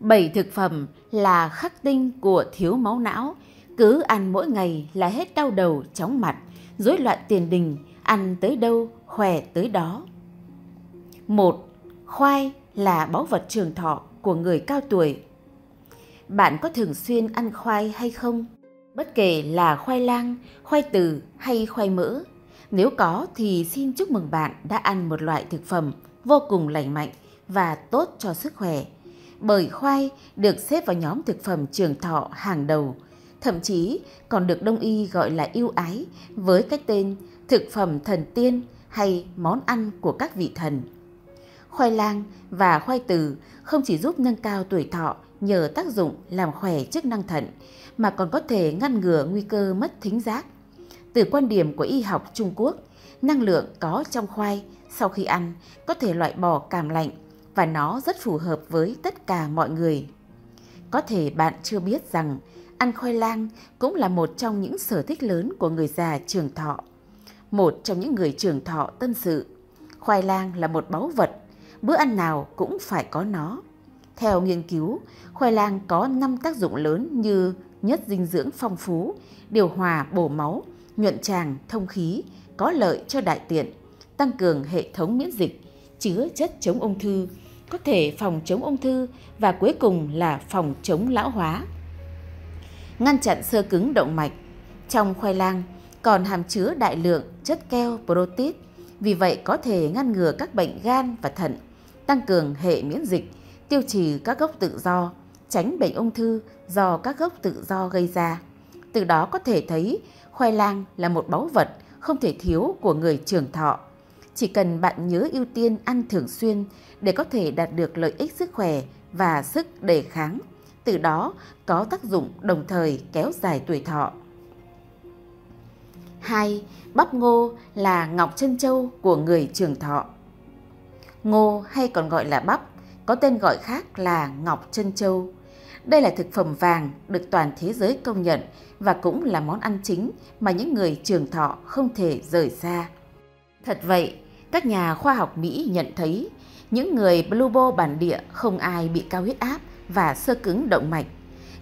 Bảy thực phẩm là khắc tinh của thiếu máu não, cứ ăn mỗi ngày là hết đau đầu, chóng mặt, rối loạn tiền đình, ăn tới đâu khỏe tới đó. Một, khoai là báu vật trường thọ của người cao tuổi. Bạn có thường xuyên ăn khoai hay không? Bất kể là khoai lang, khoai từ hay khoai mỡ, nếu có thì xin chúc mừng bạn đã ăn một loại thực phẩm vô cùng lành mạnh và tốt cho sức khỏe. Bởi khoai được xếp vào nhóm thực phẩm trường thọ hàng đầu, thậm chí còn được đông y gọi là yêu ái với cái tên thực phẩm thần tiên hay món ăn của các vị thần. Khoai lang và khoai từ không chỉ giúp nâng cao tuổi thọ nhờ tác dụng làm khỏe chức năng thận mà còn có thể ngăn ngừa nguy cơ mất thính giác. Từ quan điểm của y học Trung Quốc, năng lượng có trong khoai sau khi ăn có thể loại bỏ cảm lạnh và nó rất phù hợp với tất cả mọi người. Có thể bạn chưa biết rằng ăn khoai lang cũng là một trong những sở thích lớn của người già trường thọ. Một trong những người trường thọ tâm sự, khoai lang là một báu vật, bữa ăn nào cũng phải có nó. Theo nghiên cứu, khoai lang có 5 tác dụng lớn như nhất dinh dưỡng phong phú, điều hòa bổ máu, nhuận tràng, thông khí, có lợi cho đại tiện, tăng cường hệ thống miễn dịch, chứa chất chống ung thư, có thể phòng chống ung thư và cuối cùng là phòng chống lão hóa. Ngăn chặn sơ cứng động mạch. Trong khoai lang còn hàm chứa đại lượng chất keo protein, vì vậy có thể ngăn ngừa các bệnh gan và thận, tăng cường hệ miễn dịch, tiêu trừ các gốc tự do, tránh bệnh ung thư do các gốc tự do gây ra. Từ đó có thể thấy khoai lang là một báu vật không thể thiếu của người trưởng thọ. Chỉ cần bạn nhớ ưu tiên ăn thường xuyên để có thể đạt được lợi ích sức khỏe và sức đề kháng, từ đó có tác dụng đồng thời kéo dài tuổi thọ. 2. Bắp ngô là ngọc chân châu của người trường thọ. Ngô hay còn gọi là bắp, có tên gọi khác là ngọc chân châu. Đây là thực phẩm vàng được toàn thế giới công nhận và cũng là món ăn chính mà những người trường thọ không thể rời xa. Thật vậy, các nhà khoa học Mỹ nhận thấy những người Bluebo bản địa không ai bị cao huyết áp và sơ cứng động mạch.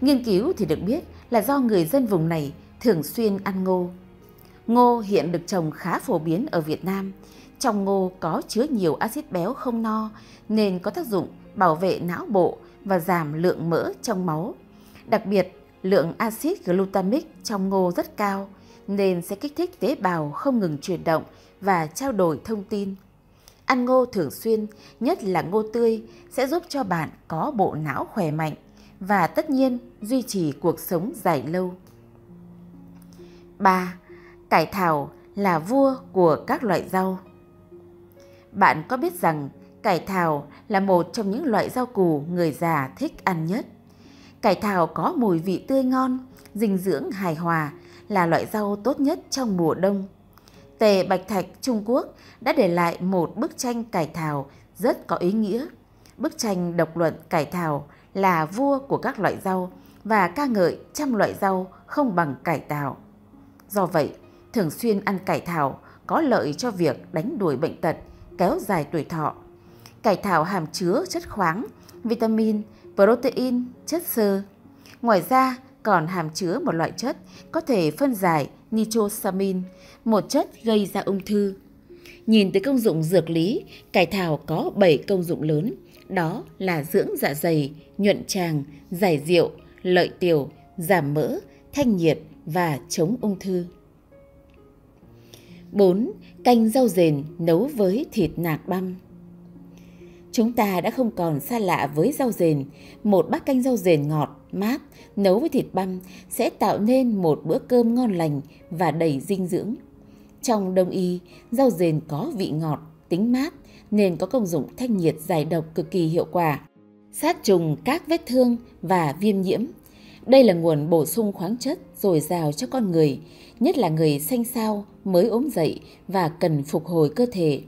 Nghiên cứu thì được biết là do người dân vùng này thường xuyên ăn ngô. Ngô hiện được trồng khá phổ biến ở Việt Nam. Trong ngô có chứa nhiều axit béo không no nên có tác dụng bảo vệ não bộ và giảm lượng mỡ trong máu. Đặc biệt, lượng axit glutamic trong ngô rất cao nên sẽ kích thích tế bào không ngừng chuyển động và trao đổi thông tin. Ăn ngô thường xuyên, nhất là ngô tươi, sẽ giúp cho bạn có bộ não khỏe mạnh và tất nhiên duy trì cuộc sống dài lâu. 3. Cải thảo là vua của các loại rau. Bạn có biết rằng cải thảo là một trong những loại rau củ người già thích ăn nhất. Cải thảo có mùi vị tươi ngon, dinh dưỡng hài hòa, là loại rau tốt nhất trong mùa đông. Tề Bạch Thạch Trung Quốc đã để lại một bức tranh cải thảo rất có ý nghĩa. Bức tranh độc luận cải thảo là vua của các loại rau và ca ngợi trăm loại rau không bằng cải thảo. Do vậy, thường xuyên ăn cải thảo có lợi cho việc đánh đuổi bệnh tật, kéo dài tuổi thọ. Cải thảo hàm chứa chất khoáng, vitamin, protein, chất xơ. Ngoài ra, còn hàm chứa một loại chất có thể phân giải nitrosamin, một chất gây ra ung thư. Nhìn tới công dụng dược lý, cải thảo có 7 công dụng lớn, đó là dưỡng dạ dày, nhuận tràng, giải rượu, lợi tiểu, giảm mỡ, thanh nhiệt và chống ung thư. 4. Canh rau rền nấu với thịt nạc băm Chúng ta đã không còn xa lạ với rau rền. Một bát canh rau rền ngọt, mát, nấu với thịt băm sẽ tạo nên một bữa cơm ngon lành và đầy dinh dưỡng. Trong đông y, rau dền có vị ngọt, tính mát nên có công dụng thanh nhiệt giải độc cực kỳ hiệu quả, sát trùng các vết thương và viêm nhiễm. Đây là nguồn bổ sung khoáng chất dồi dào cho con người, nhất là người xanh xao, mới ốm dậy và cần phục hồi cơ thể.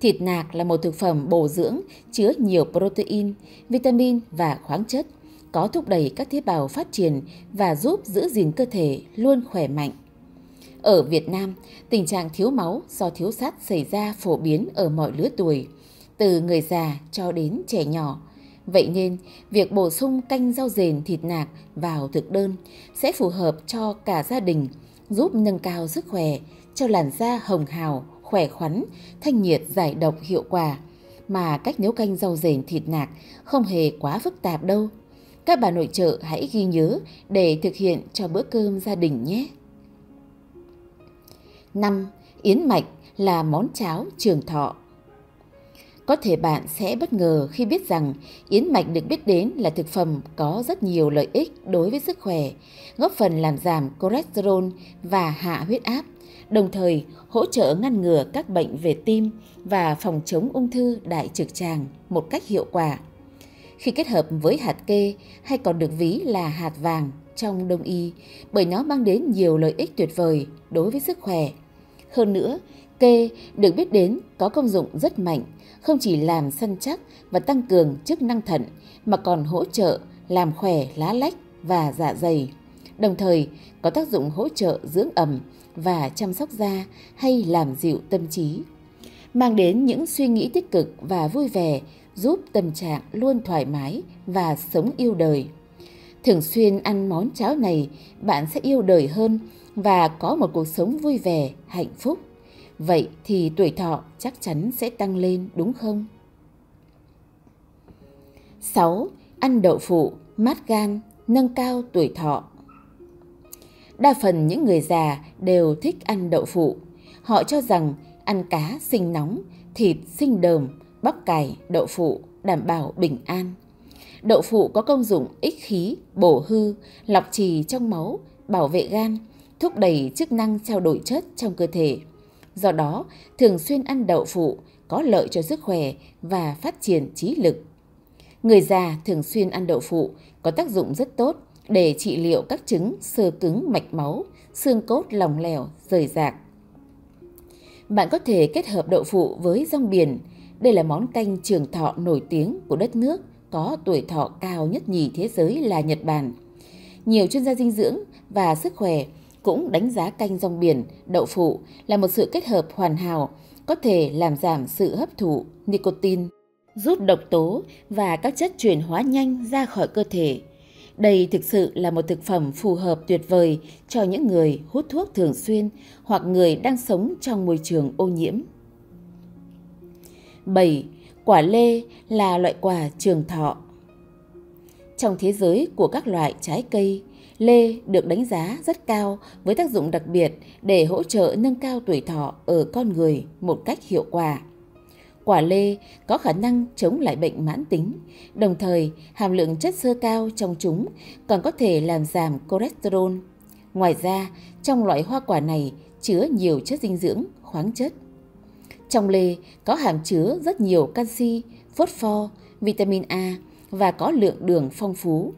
Thịt nạc là một thực phẩm bổ dưỡng chứa nhiều protein, vitamin và khoáng chất, có thúc đẩy các tế bào phát triển và giúp giữ gìn cơ thể luôn khỏe mạnh. Ở Việt Nam, tình trạng thiếu máu do thiếu sắt xảy ra phổ biến ở mọi lứa tuổi, từ người già cho đến trẻ nhỏ. Vậy nên, việc bổ sung canh rau dền thịt nạc vào thực đơn sẽ phù hợp cho cả gia đình, giúp nâng cao sức khỏe, cho làn da hồng hào, khỏe khoắn, thanh nhiệt giải độc hiệu quả. Mà cách nấu canh rau dền thịt nạc không hề quá phức tạp đâu. Các bà nội trợ hãy ghi nhớ để thực hiện cho bữa cơm gia đình nhé. 5. Yến mạch là món cháo trường thọ. Có thể bạn sẽ bất ngờ khi biết rằng yến mạch được biết đến là thực phẩm có rất nhiều lợi ích đối với sức khỏe, góp phần làm giảm cholesterol và hạ huyết áp, đồng thời hỗ trợ ngăn ngừa các bệnh về tim và phòng chống ung thư đại trực tràng một cách hiệu quả. Khi kết hợp với hạt kê hay còn được ví là hạt vàng trong đông y bởi nó mang đến nhiều lợi ích tuyệt vời đối với sức khỏe. Hơn nữa, kê được biết đến có công dụng rất mạnh, không chỉ làm săn chắc và tăng cường chức năng thận mà còn hỗ trợ làm khỏe lá lách và dạ dày. Đồng thời có tác dụng hỗ trợ dưỡng ẩm và chăm sóc da hay làm dịu tâm trí. Mang đến những suy nghĩ tích cực và vui vẻ, giúp tâm trạng luôn thoải mái và sống yêu đời. Thường xuyên ăn món cháo này, bạn sẽ yêu đời hơn và có một cuộc sống vui vẻ, hạnh phúc. Vậy thì tuổi thọ chắc chắn sẽ tăng lên đúng không? 6. Ăn đậu phụ, mát gan, nâng cao tuổi thọ. Đa phần những người già đều thích ăn đậu phụ. Họ cho rằng ăn cá sinh nóng, thịt sinh đờm, bắp cải, đậu phụ đảm bảo bình an. Đậu phụ có công dụng ích khí, bổ hư, lọc trì trong máu, bảo vệ gan, thúc đẩy chức năng trao đổi chất trong cơ thể. Do đó, thường xuyên ăn đậu phụ có lợi cho sức khỏe và phát triển trí lực. Người già thường xuyên ăn đậu phụ có tác dụng rất tốt để trị liệu các chứng sơ cứng mạch máu, xương cốt lỏng lẻo, rời rạc. Bạn có thể kết hợp đậu phụ với rong biển. Đây là món canh trường thọ nổi tiếng của đất nước có tuổi thọ cao nhất nhì thế giới là Nhật Bản. Nhiều chuyên gia dinh dưỡng và sức khỏe cũng đánh giá canh rong biển, đậu phụ là một sự kết hợp hoàn hảo, có thể làm giảm sự hấp thụ nicotine, rút độc tố và các chất chuyển hóa nhanh ra khỏi cơ thể. Đây thực sự là một thực phẩm phù hợp tuyệt vời cho những người hút thuốc thường xuyên hoặc người đang sống trong môi trường ô nhiễm. 7. Quả lê là loại quả trường thọ. Trong thế giới của các loại trái cây, lê được đánh giá rất cao với tác dụng đặc biệt để hỗ trợ nâng cao tuổi thọ ở con người một cách hiệu quả. Quả lê có khả năng chống lại bệnh mãn tính, đồng thời hàm lượng chất xơ cao trong chúng còn có thể làm giảm cholesterol. Ngoài ra, trong loại hoa quả này chứa nhiều chất dinh dưỡng, khoáng chất. Trong lê có hàm chứa rất nhiều canxi, phốt pho, vitamin A và có lượng đường phong phú.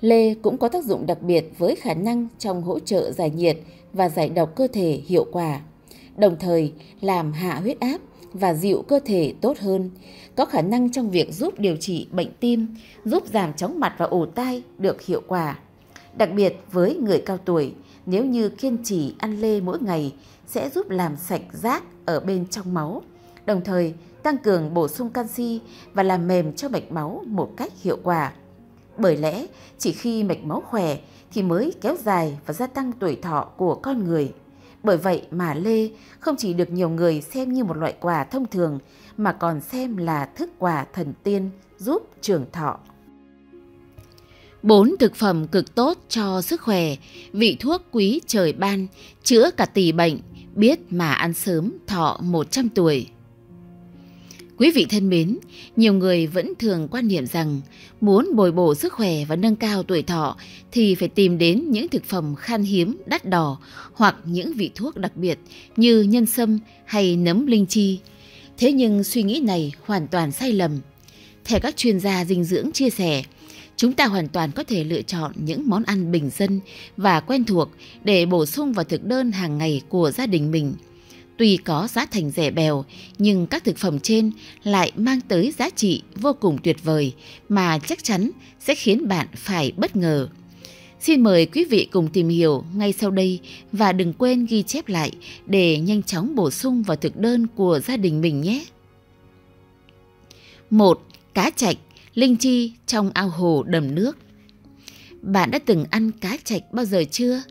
Lê cũng có tác dụng đặc biệt với khả năng trong hỗ trợ giải nhiệt và giải độc cơ thể hiệu quả, đồng thời làm hạ huyết áp và dịu cơ thể tốt hơn, có khả năng trong việc giúp điều trị bệnh tim, giúp giảm chóng mặt và ổ tai được hiệu quả. Đặc biệt với người cao tuổi, nếu như kiên trì ăn lê mỗi ngày sẽ giúp làm sạch rác ở bên trong máu, đồng thời tăng cường bổ sung canxi và làm mềm cho mạch máu một cách hiệu quả. Bởi lẽ, chỉ khi mạch máu khỏe thì mới kéo dài và gia tăng tuổi thọ của con người. Bởi vậy mà lê không chỉ được nhiều người xem như một loại quả thông thường mà còn xem là thức quả thần tiên giúp trường thọ. Bốn thực phẩm cực tốt cho sức khỏe, vị thuốc quý trời ban, chữa cả tỷ bệnh, biết mà ăn sớm thọ 100 tuổi. Quý vị thân mến, nhiều người vẫn thường quan niệm rằng muốn bồi bổ sức khỏe và nâng cao tuổi thọ thì phải tìm đến những thực phẩm khan hiếm, đắt đỏ hoặc những vị thuốc đặc biệt như nhân sâm hay nấm linh chi. Thế nhưng suy nghĩ này hoàn toàn sai lầm. Theo các chuyên gia dinh dưỡng chia sẻ, chúng ta hoàn toàn có thể lựa chọn những món ăn bình dân và quen thuộc để bổ sung vào thực đơn hàng ngày của gia đình mình – Tuy có giá thành rẻ bèo, nhưng các thực phẩm trên lại mang tới giá trị vô cùng tuyệt vời mà chắc chắn sẽ khiến bạn phải bất ngờ. Xin mời quý vị cùng tìm hiểu ngay sau đây và đừng quên ghi chép lại để nhanh chóng bổ sung vào thực đơn của gia đình mình nhé. 1. Cá chạch linh chi trong ao hồ đầm nước. Bạn đã từng ăn cá chạch bao giờ chưa?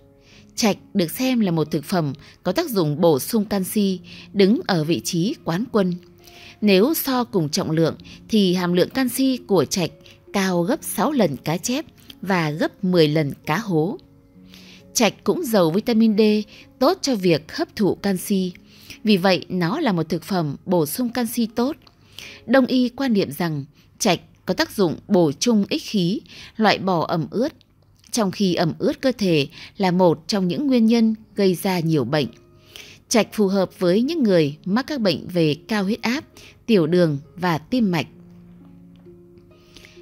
Chạch được xem là một thực phẩm có tác dụng bổ sung canxi, đứng ở vị trí quán quân. Nếu so cùng trọng lượng thì hàm lượng canxi của chạch cao gấp 6 lần cá chép và gấp 10 lần cá hố. Chạch cũng giàu vitamin D, tốt cho việc hấp thụ canxi. Vì vậy, nó là một thực phẩm bổ sung canxi tốt. Đông y quan niệm rằng chạch có tác dụng bổ trung ích khí, loại bỏ ẩm ướt, trong khi ẩm ướt cơ thể là một trong những nguyên nhân gây ra nhiều bệnh. Trạch phù hợp với những người mắc các bệnh về cao huyết áp, tiểu đường và tim mạch.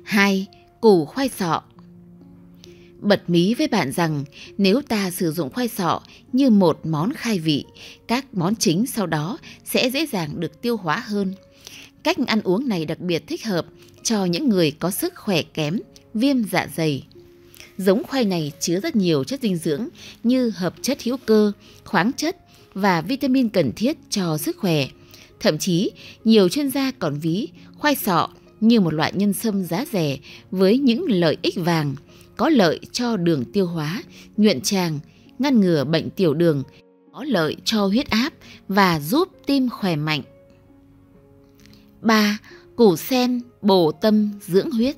2. Củ khoai sọ Bật mí với bạn rằng nếu ta sử dụng khoai sọ như một món khai vị, các món chính sau đó sẽ dễ dàng được tiêu hóa hơn. Cách ăn uống này đặc biệt thích hợp cho những người có sức khỏe kém, viêm dạ dày. Giống khoai này chứa rất nhiều chất dinh dưỡng như hợp chất hữu cơ, khoáng chất và vitamin cần thiết cho sức khỏe. Thậm chí, nhiều chuyên gia còn ví khoai sọ như một loại nhân sâm giá rẻ với những lợi ích vàng, có lợi cho đường tiêu hóa, nhuận tràng, ngăn ngừa bệnh tiểu đường, có lợi cho huyết áp và giúp tim khỏe mạnh. 3. Củ sen bổ tâm dưỡng huyết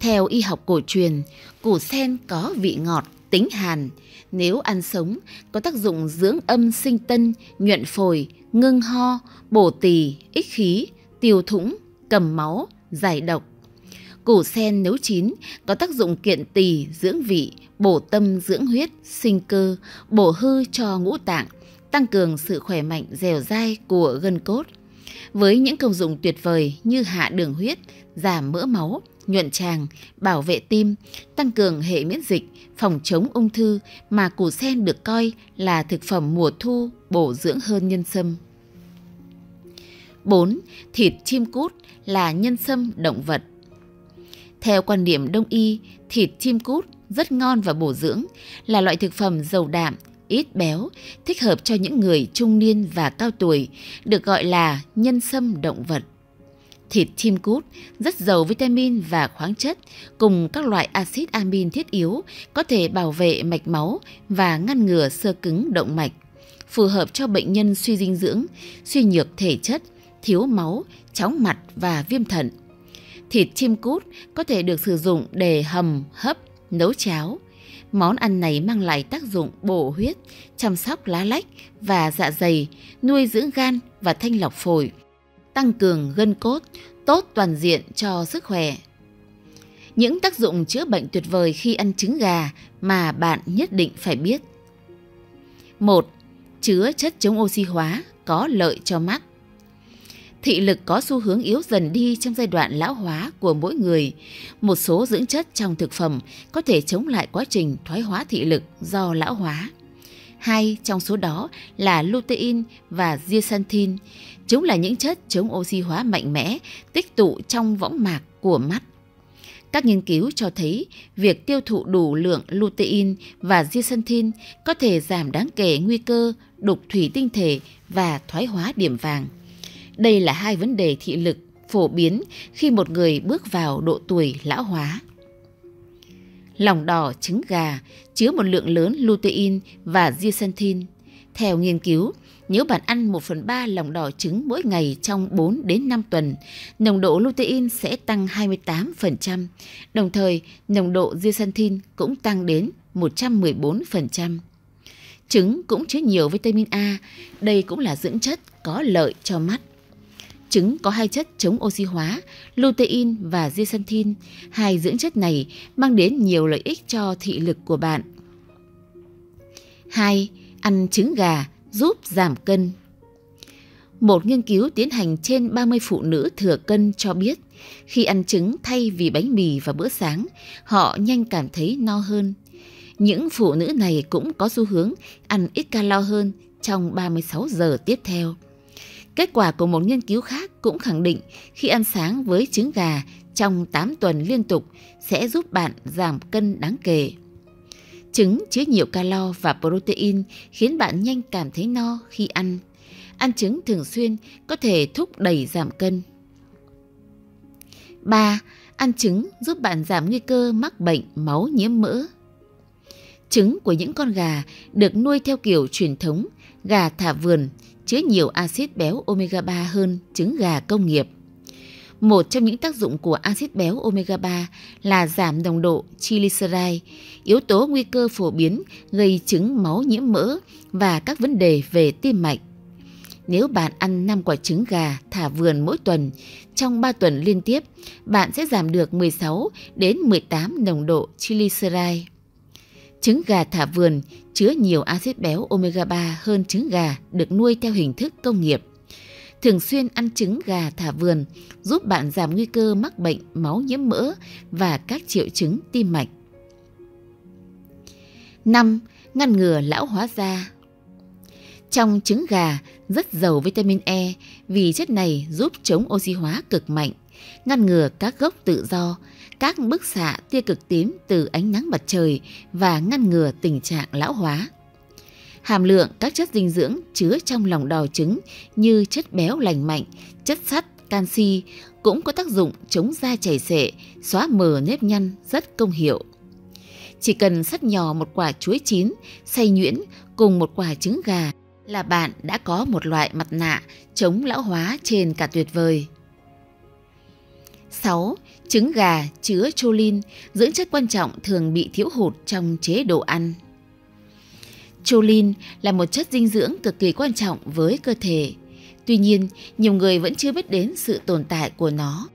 Theo y học cổ truyền, củ sen có vị ngọt, tính hàn. Nếu ăn sống, có tác dụng dưỡng âm sinh tân, nhuận phổi, ngưng ho, bổ tỳ, ích khí, tiêu thủng, cầm máu, giải độc. Củ sen nấu chín có tác dụng kiện tỳ, dưỡng vị, bổ tâm dưỡng huyết, sinh cơ, bổ hư cho ngũ tạng, tăng cường sự khỏe mạnh dẻo dai của gân cốt. Với những công dụng tuyệt vời như hạ đường huyết, giảm mỡ máu, nhuận tràng, bảo vệ tim, tăng cường hệ miễn dịch, phòng chống ung thư mà củ sen được coi là thực phẩm mùa thu bổ dưỡng hơn nhân sâm. 4. Thịt chim cút là nhân sâm động vật. Theo quan điểm đông y, thịt chim cút rất ngon và bổ dưỡng, là loại thực phẩm giàu đạm, ít béo, thích hợp cho những người trung niên và cao tuổi, được gọi là nhân sâm động vật. Thịt chim cút rất giàu vitamin và khoáng chất cùng các loại axit amin thiết yếu có thể bảo vệ mạch máu và ngăn ngừa sơ cứng động mạch, phù hợp cho bệnh nhân suy dinh dưỡng, suy nhược thể chất, thiếu máu, chóng mặt và viêm thận. Thịt chim cút có thể được sử dụng để hầm, hấp, nấu cháo. Món ăn này mang lại tác dụng bổ huyết, chăm sóc lá lách và dạ dày, nuôi dưỡng gan và thanh lọc phổi, tăng cường gân cốt, tốt toàn diện cho sức khỏe. Những tác dụng chữa bệnh tuyệt vời khi ăn trứng gà mà bạn nhất định phải biết. 1. Chứa chất chống oxy hóa có lợi cho mắt thị lực có xu hướng yếu dần đi trong giai đoạn lão hóa của mỗi người. Một số dưỡng chất trong thực phẩm có thể chống lại quá trình thoái hóa thị lực do lão hóa. Hai trong số đó là lutein và zeaxanthin. Chúng là những chất chống oxy hóa mạnh mẽ, tích tụ trong võng mạc của mắt. Các nghiên cứu cho thấy việc tiêu thụ đủ lượng lutein và zeaxanthin có thể giảm đáng kể nguy cơ đục thủy tinh thể và thoái hóa điểm vàng. Đây là hai vấn đề thị lực phổ biến khi một người bước vào độ tuổi lão hóa. Lòng đỏ trứng gà chứa một lượng lớn lutein và zeaxanthin. Theo nghiên cứu, nếu bạn ăn 1 phần 3 lòng đỏ trứng mỗi ngày trong 4 đến 5 tuần, nồng độ lutein sẽ tăng 28%, đồng thời nồng độ zeaxanthin cũng tăng đến 114%. Trứng cũng chứa nhiều vitamin A, đây cũng là dưỡng chất có lợi cho mắt. Trứng có hai chất chống oxy hóa, lutein và zeaxanthin. Hai dưỡng chất này mang đến nhiều lợi ích cho thị lực của bạn. 2. Ăn trứng gà giúp giảm cân. Một nghiên cứu tiến hành trên 30 phụ nữ thừa cân cho biết khi ăn trứng thay vì bánh mì vào bữa sáng, họ nhanh cảm thấy no hơn. Những phụ nữ này cũng có xu hướng ăn ít calo hơn trong 36 giờ tiếp theo. Kết quả của một nghiên cứu khác cũng khẳng định khi ăn sáng với trứng gà trong 8 tuần liên tục sẽ giúp bạn giảm cân đáng kể. Trứng chứa nhiều calo và protein khiến bạn nhanh cảm thấy no khi ăn. Ăn trứng thường xuyên có thể thúc đẩy giảm cân. 3. Ăn trứng giúp bạn giảm nguy cơ mắc bệnh máu nhiễm mỡ. Trứng của những con gà được nuôi theo kiểu truyền thống, gà thả vườn, chứa nhiều axit béo omega 3 hơn trứng gà công nghiệp. Một trong những tác dụng của axit béo omega 3 là giảm nồng độ triglyceride, yếu tố nguy cơ phổ biến gây chứng máu nhiễm mỡ và các vấn đề về tim mạch. Nếu bạn ăn 5 quả trứng gà thả vườn mỗi tuần, trong 3 tuần liên tiếp, bạn sẽ giảm được 16 đến 18 nồng độ triglyceride. Trứng gà thả vườn chứa nhiều axit béo omega 3 hơn trứng gà được nuôi theo hình thức công nghiệp. Thường xuyên ăn trứng gà thả vườn giúp bạn giảm nguy cơ mắc bệnh máu nhiễm mỡ và các triệu chứng tim mạch. 5. Ngăn ngừa lão hóa da Trong trứng gà rất giàu vitamin E vì chất này giúp chống oxy hóa cực mạnh, ngăn ngừa các gốc tự do, các bức xạ tia cực tím từ ánh nắng mặt trời và ngăn ngừa tình trạng lão hóa. Hàm lượng các chất dinh dưỡng chứa trong lòng đỏ trứng như chất béo lành mạnh, chất sắt, canxi cũng có tác dụng chống da chảy xệ, xóa mờ nếp nhăn rất công hiệu. Chỉ cần sắt nhỏ một quả chuối chín, xay nhuyễn cùng một quả trứng gà là bạn đã có một loại mặt nạ chống lão hóa trên cả tuyệt vời. 6. Trứng gà chứa choline, dưỡng chất quan trọng thường bị thiếu hụt trong chế độ ăn. Choline là một chất dinh dưỡng cực kỳ quan trọng với cơ thể. Tuy nhiên, nhiều người vẫn chưa biết đến sự tồn tại của nó.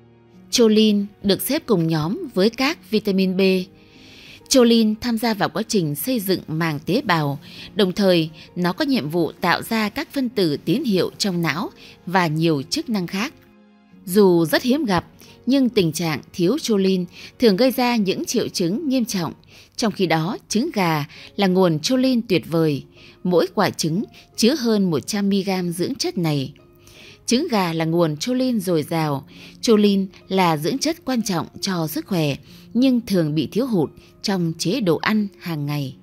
Choline được xếp cùng nhóm với các vitamin B. Choline tham gia vào quá trình xây dựng màng tế bào, đồng thời nó có nhiệm vụ tạo ra các phân tử tín hiệu trong não và nhiều chức năng khác. Dù rất hiếm gặp, nhưng tình trạng thiếu choline thường gây ra những triệu chứng nghiêm trọng. Trong khi đó, trứng gà là nguồn choline tuyệt vời. Mỗi quả trứng chứa hơn 100mg dưỡng chất này. Trứng gà là nguồn choline dồi dào. Choline là dưỡng chất quan trọng cho sức khỏe, nhưng thường bị thiếu hụt trong chế độ ăn hàng ngày.